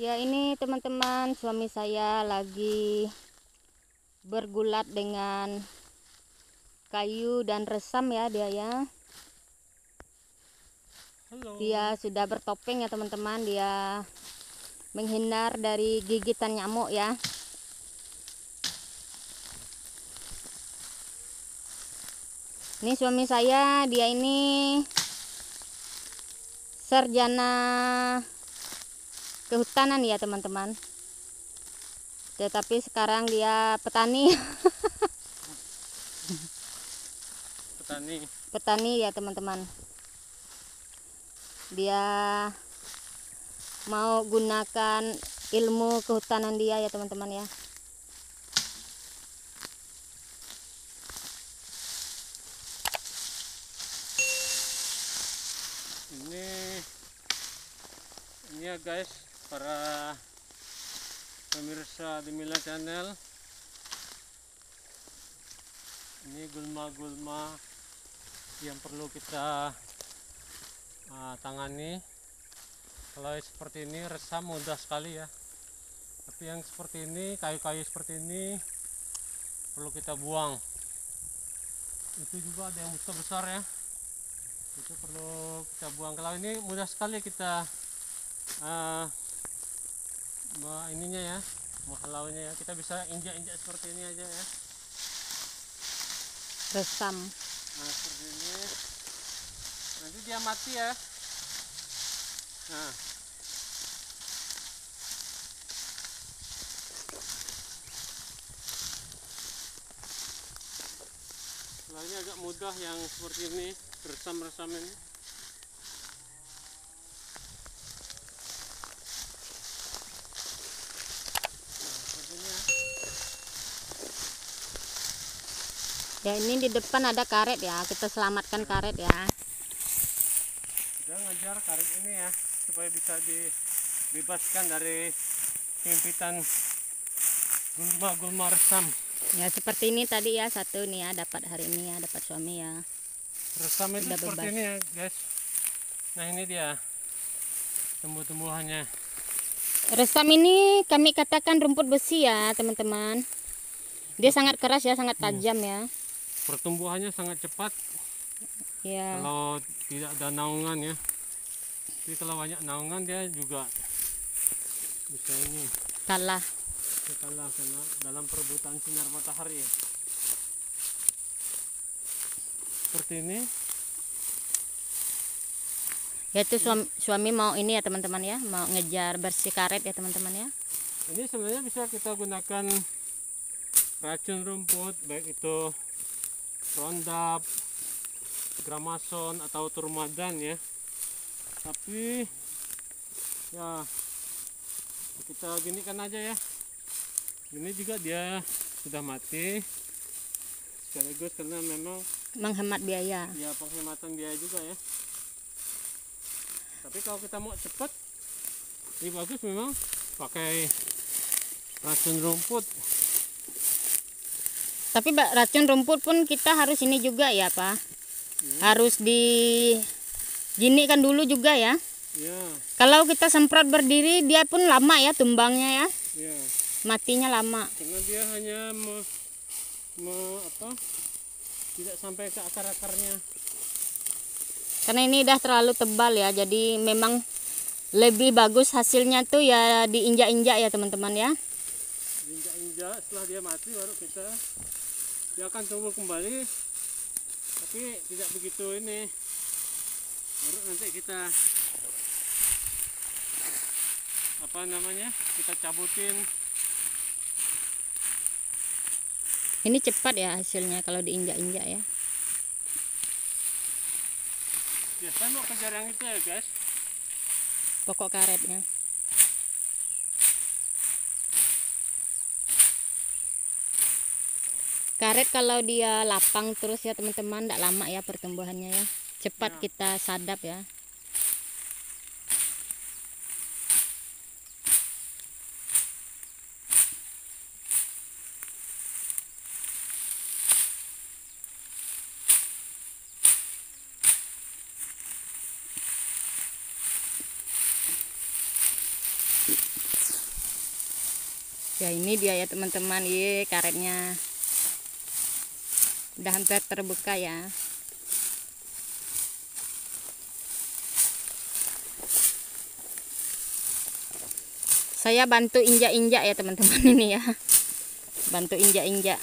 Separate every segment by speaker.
Speaker 1: Ya ini teman-teman suami saya lagi bergulat dengan kayu dan resam ya dia ya.
Speaker 2: Halo.
Speaker 1: Dia sudah bertopeng ya teman-teman. Dia menghindar dari gigitan nyamuk ya. Ini suami saya, dia ini sarjana kehutanan ya teman-teman. Tetapi sekarang dia petani,
Speaker 2: Petani.
Speaker 1: petani ya teman-teman. Dia mau gunakan ilmu kehutanan dia ya teman-teman ya.
Speaker 2: Ini ini ya guys para pemirsa di Mila Channel. Ini gulma-gulma yang perlu kita ah, tangani. Kalau seperti ini resam mudah sekali ya. Tapi yang seperti ini, kayu-kayu seperti ini perlu kita buang. Itu juga ada yang besar-besar ya itu perlu kita buang kalau ini mudah sekali kita uh, ininya ya menghalaunya ya. Kita bisa injak-injak seperti ini aja ya.
Speaker 1: Resam.
Speaker 2: nah seperti ini. Nanti dia mati ya. Nah. Ini agak mudah yang seperti ini resam-resam ini Nah, seperti ini ya.
Speaker 1: Ya ini di depan ada karet ya. Kita selamatkan karet ya.
Speaker 2: kita ngejar karet ini ya supaya bisa dibebaskan dari himpitan gulma-gulma resam
Speaker 1: Ya seperti ini tadi ya satu nih ya dapat hari ini ya dapat suami ya.
Speaker 2: resam itu
Speaker 1: Udah
Speaker 2: seperti
Speaker 1: bebas.
Speaker 2: ini ya guys nah ini dia tumbuh-tumbuhannya
Speaker 1: Resam ini kami katakan rumput besi ya teman-teman. Dia sangat keras ya, sangat tajam ya.
Speaker 2: Pertumbuhannya sangat cepat
Speaker 1: Ya.
Speaker 2: kalau tidak ada naungan ya tapi kalau banyak naungan dia juga bisa ini
Speaker 1: Kalah.
Speaker 2: kalah karena dalam perebutan sinar matahari ya. seperti ini
Speaker 1: Yaitu suami, suami mau ini ya teman-teman ya, mau ngejar bersih karet ya teman-teman ya.
Speaker 2: ini sebenarnya bisa kita gunakan racun rumput baik itu Roundup, Gramason atau Turmadan ya. Tapi ya kita ginikan aja ya. Ini juga dia sudah mati. Sekaligus karena memang
Speaker 1: Menghemat biaya.
Speaker 2: ya penghematan biaya juga ya. Tapi kalau kita mau cepat lebih bagus memang pakai racun rumput
Speaker 1: Tapi racun rumput pun kita harus ini juga ya, Pak. Harus di gini kan dulu juga ya.
Speaker 2: ya
Speaker 1: Kalau kita semprot berdiri dia pun lama ya tumbangnya ya.
Speaker 2: ya
Speaker 1: Matinya lama.
Speaker 2: karena dia hanya me, me- apa tidak sampai ke akar akarnya
Speaker 1: Karena ini udah terlalu tebal ya. Jadi memang lebih bagus hasilnya tuh ya diinjak-injak ya teman-teman ya.
Speaker 2: injak injak setelah dia mati baru kita dia akan tumbuh kembali tapi tidak begitu ini baru nanti kita apa namanya kita cabutin
Speaker 1: Ini cepat ya hasilnya kalau diinjak-injak ya.
Speaker 2: biasanya mau kejar yang itu ya guys
Speaker 1: Pokok karetnya. Karet kalau dia lapang terus ya teman-teman, tidak lama ya pertumbuhannya ya. Cepat
Speaker 2: Ya.
Speaker 1: kita sadap ya. ya ini dia ya teman-teman ye karetnya udah hampir terbuka ya. Saya bantu injak-injak ya teman-teman ini ya. Bantu injak-injak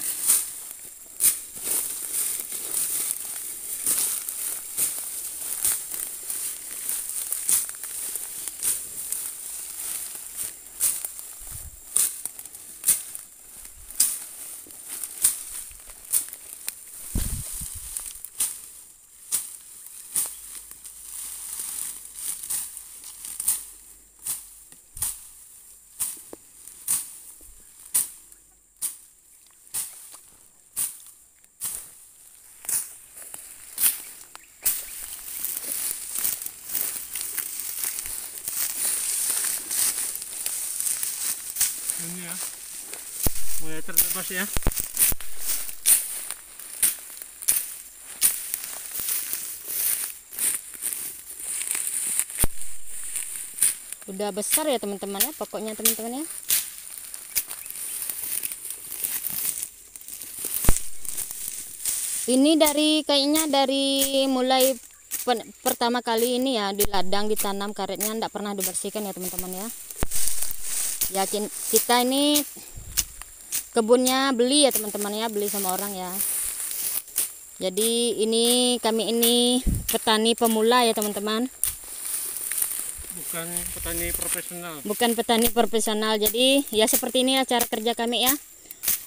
Speaker 2: ini ya terbebas ya.
Speaker 1: Udah besar ya teman-teman ya pokoknya teman-teman ya. Ini dari kayaknya dari mulai pen- pertama kali ini ya di ladang ditanam karetnya enggak pernah dibersihkan ya teman-teman ya. Ya kin- kita ini kebunnya beli ya teman-teman ya beli sama orang ya. Jadi ini kami ini petani pemula ya teman-teman.
Speaker 2: Bukan petani profesional.
Speaker 1: Bukan petani profesional. Jadi ya seperti ini ya cara kerja kami ya.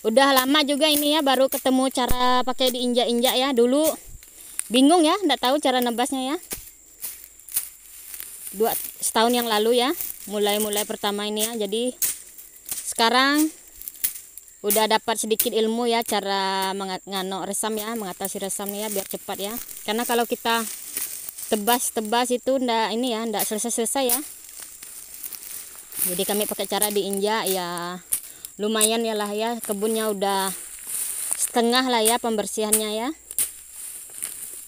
Speaker 1: Udah lama juga ini ya baru ketemu cara pakai diinjak-injak ya dulu. Bingung ya nggak tahu cara nebasnya ya. Dua setahun yang lalu ya mulai-mulai pertama ini ya. Jadi sekarang udah dapat sedikit ilmu ya cara menga- ngano resam ya mengatasi resam nih ya biar cepat ya. Karena kalau kita tebas-tebas itu ndak ini ya ndak selesai-selesai ya. Jadi kami pakai cara diinjak ya lumayan ya lah ya kebunnya udah setengah lah ya pembersihannya ya.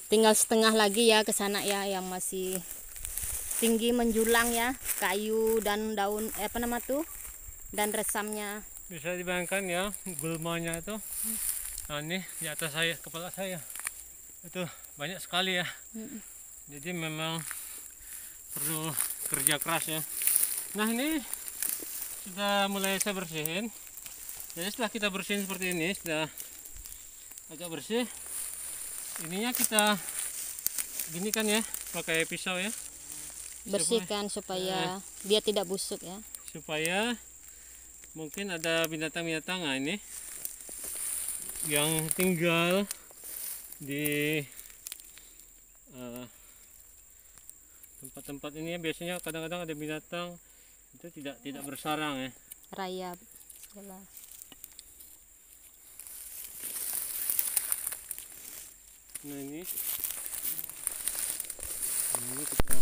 Speaker 1: Tinggal setengah lagi ya ke sana ya yang masih tinggi menjulang ya kayu dan daun eh, apa nama tuh dan resamnya
Speaker 2: bisa dibayangkan ya gulmanya itu. Nah ini di atas saya kepala saya. Itu banyak sekali ya. Jadi memang perlu kerja keras ya. Nah ini sudah mulai saya bersihin. Jadi setelah kita bersihin seperti ini sudah agak bersih ininya kita gini kan ya pakai pisau ya.
Speaker 1: Bersihkan supaya dia tidak busuk ya.
Speaker 2: Supaya mungkin ada binatang-binatang nah ini? Yang tinggal di eh, tempat-tempat ini ya biasanya kadang-kadang ada binatang. Itu tidak tidak bersarang ya?
Speaker 1: Rayap segala.
Speaker 2: Nah ini. Nah, ini kita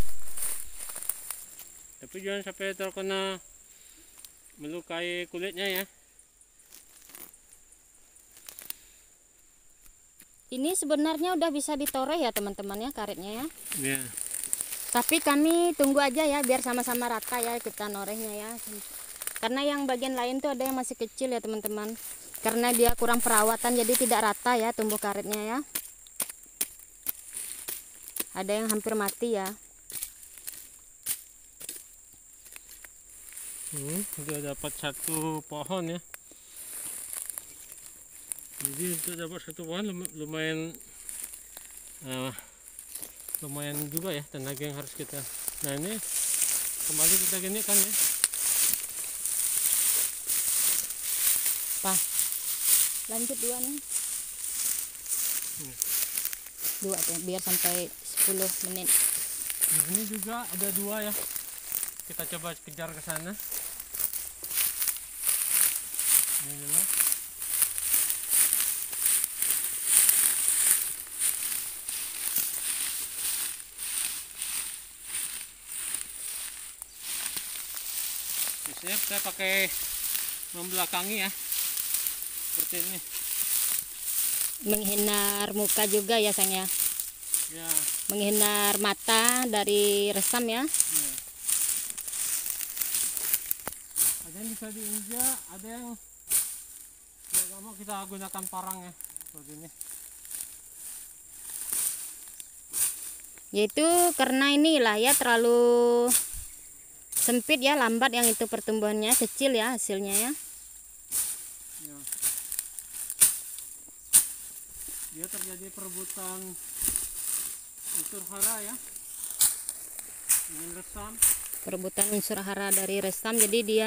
Speaker 2: tapi jangan sampai terkena melukai kulitnya ya.
Speaker 1: Ini sebenarnya udah bisa ditoreh ya teman-teman ya karetnya ya.
Speaker 2: Ya
Speaker 1: tapi kami tunggu aja ya biar sama-sama rata ya kita norehnya ya. Karena yang bagian lain tuh ada yang masih kecil ya teman-teman. Karena dia kurang perawatan jadi tidak rata ya tumbuh karetnya ya. Ada yang hampir mati ya
Speaker 2: Hmm, sudah dapat satu pohon ya. Jadi untuk dapat satu pohon lum- lumayan eh, lumayan juga ya tenaga yang harus kita. Nah ini kembali kita gini kan ya.
Speaker 1: Pak, lanjut dua nih.
Speaker 2: Hmm.
Speaker 1: Dua tuh, biar sampai 10 menit.
Speaker 2: Nah ini juga ada dua ya. Kita coba kejar ke sana. Ini dulu. Biasanya saya pakai membelakangi ya. Seperti ini.
Speaker 1: Menghinar muka juga ya sayang ya.
Speaker 2: Ya,
Speaker 1: Menghinar mata dari resam ya.
Speaker 2: ya. ada yang bisa diinjak ada yang ya nggak mau kita gunakan parang ya seperti ini
Speaker 1: yaitu karena inilah ya terlalu sempit ya lambat yang itu pertumbuhannya kecil ya hasilnya ya.
Speaker 2: Ya. dia terjadi perebutan unsur hara ya. Ingin resam.
Speaker 1: Perebutan unsur hara dari resam jadi dia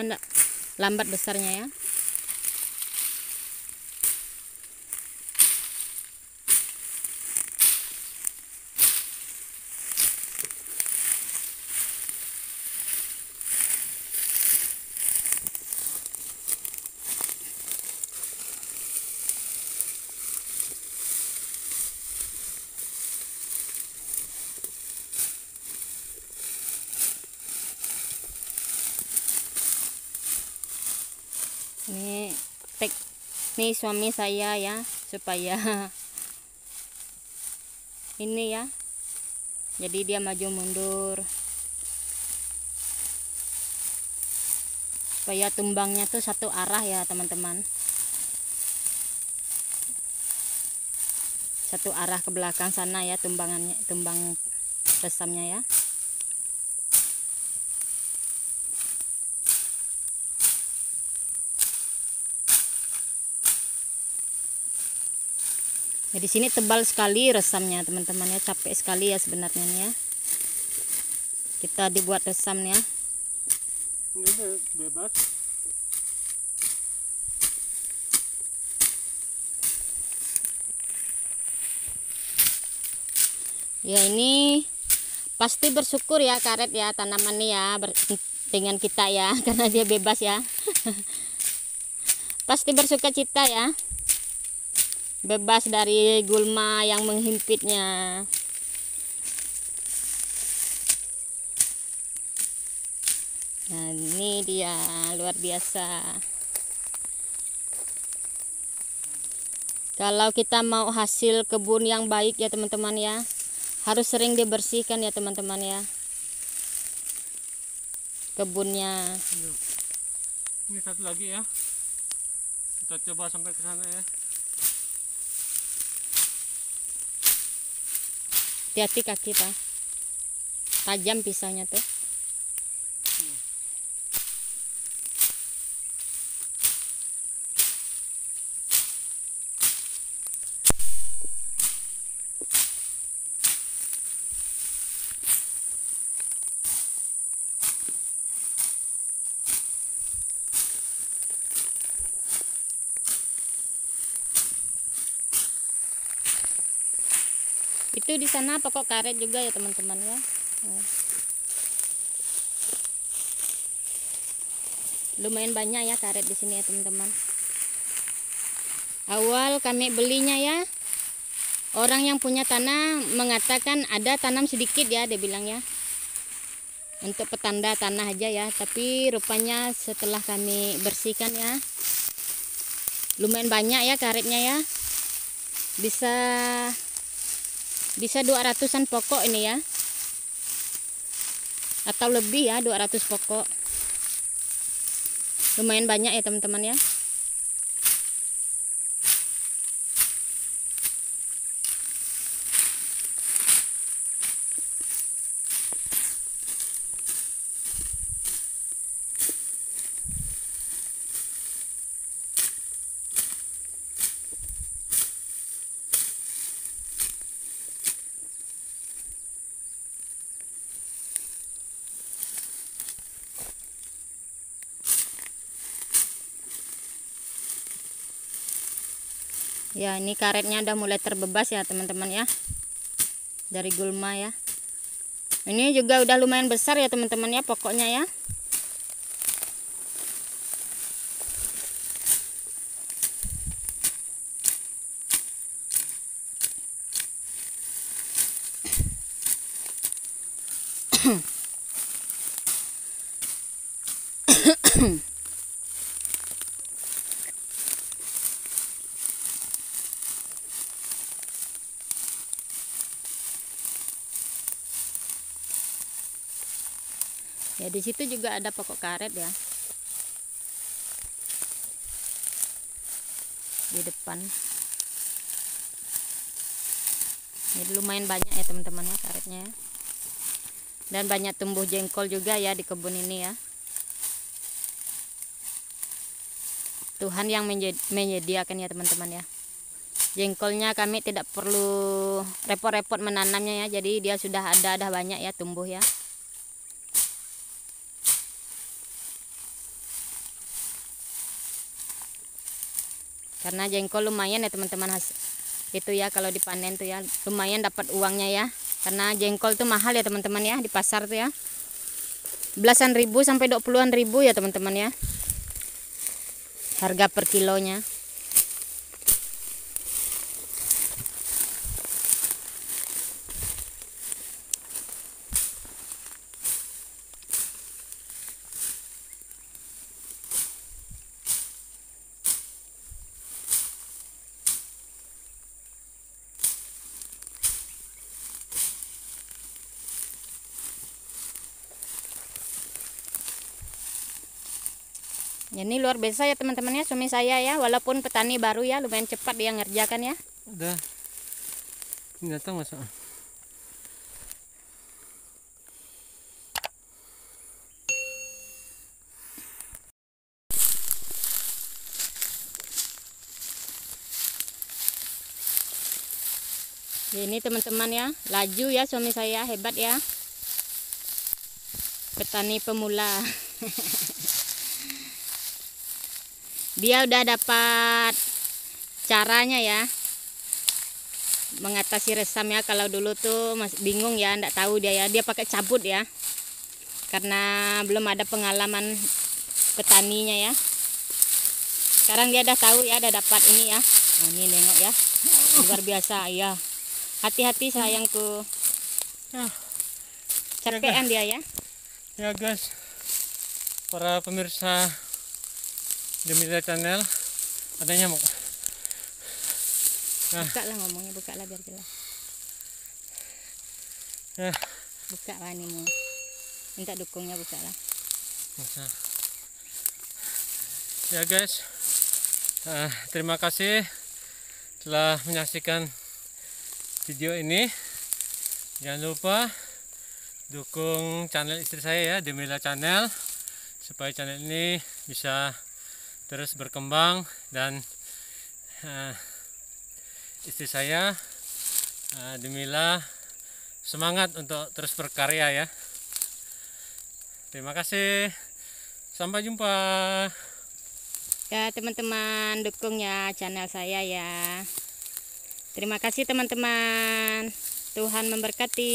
Speaker 1: lambat besarnya ya ini tek nih suami saya ya supaya ini ya jadi dia maju mundur. Supaya tumbangnya tuh satu arah ya teman-teman. Satu arah ke belakang sana ya tumbangannya tumbang resamnya ya Ya, di sini tebal sekali resamnya teman-teman ya. Capek sekali ya sebenarnya nih ya. Kita dibuat resam nih ya.
Speaker 2: Ini be- bebas.
Speaker 1: Ya ini pasti bersyukur ya karet ya tanaman nih ya ber- dengan kita ya karena dia bebas ya. Pasti bersuka cita ya bebas dari gulma yang menghimpitnya. Nah ini dia luar biasa. Kalau kita mau hasil kebun yang baik ya teman-teman ya. Harus sering dibersihkan ya teman-teman ya. Kebunnya.
Speaker 2: Iya. ini satu lagi ya. Kita coba sampai ke sana ya
Speaker 1: hati-hati kaki pak. Tajam pisaunya tuh itu di sana pokok karet juga ya teman-teman ya? Oh. lumayan banyak ya karet di sini ya teman-teman. Awal kami belinya ya orang yang punya tanah mengatakan ada tanam sedikit ya dia bilang ya. Untuk petanda tanah aja ya tapi rupanya setelah kami bersihkan ya lumayan banyak ya karetnya ya. Bisa bisa 200-an pokok ini ya. Atau lebih ya 200 pokok. Lumayan banyak ya teman-teman ya ya ini karetnya udah mulai terbebas ya teman-teman ya. Dari gulma ya. Ini juga udah lumayan besar ya teman-teman ya pokoknya ya ya di situ juga ada pokok karet ya. Di depan. Ini lumayan banyak ya teman-teman ya karetnya ya. dan banyak tumbuh jengkol juga ya di kebun ini ya. Tuhan yang menyediakan ya teman-teman ya. Jengkolnya kami tidak perlu repot-repot menanamnya ya jadi dia sudah ada ada banyak ya tumbuh ya. Karena jengkol lumayan ya teman-teman itu ya kalau dipanen tuh ya lumayan dapat uangnya ya. Karena jengkol tuh mahal ya teman-teman ya di pasar tuh ya. Belasan ribu sampai dua puluhan ribu ya teman-teman ya. Harga per kilonya ini luar biasa ya teman-teman ya suami saya ya. Walaupun petani baru ya lumayan cepat dia ngerjakan ya.
Speaker 2: Udah. Ini datang masa
Speaker 1: ya, ini teman-teman ya laju ya suami saya hebat ya. Petani pemula dia udah dapat caranya ya. Mengatasi resam ya. Kalau dulu tuh masih bingung ya ndak tahu dia ya. Dia pakai cabut ya. Karena belum ada pengalaman petaninya ya. Sekarang dia udah tahu ya udah dapat ini ya. Nah, ini nengok ya. Luar biasa ya hati-hati sayangku.
Speaker 2: Ya.
Speaker 1: Capean dia ya.
Speaker 2: Ya guys. Para pemirsa Demira Channel ada nyamuk.
Speaker 1: Nah. Buka lah ngomongnya, buka lah biar jelas.
Speaker 2: Ya.
Speaker 1: Buka lah ini mau. Minta dukungnya buka lah.
Speaker 2: Masa. Ya guys, uh, terima kasih telah menyaksikan video ini. Jangan lupa dukung channel istri saya ya, Demila Channel, supaya channel ini bisa terus berkembang dan uh, istri saya uh, Demila semangat untuk terus berkarya ya. Terima kasih. Sampai jumpa.
Speaker 1: Ya teman-teman dukung ya channel saya ya. Terima kasih teman-teman. Tuhan memberkati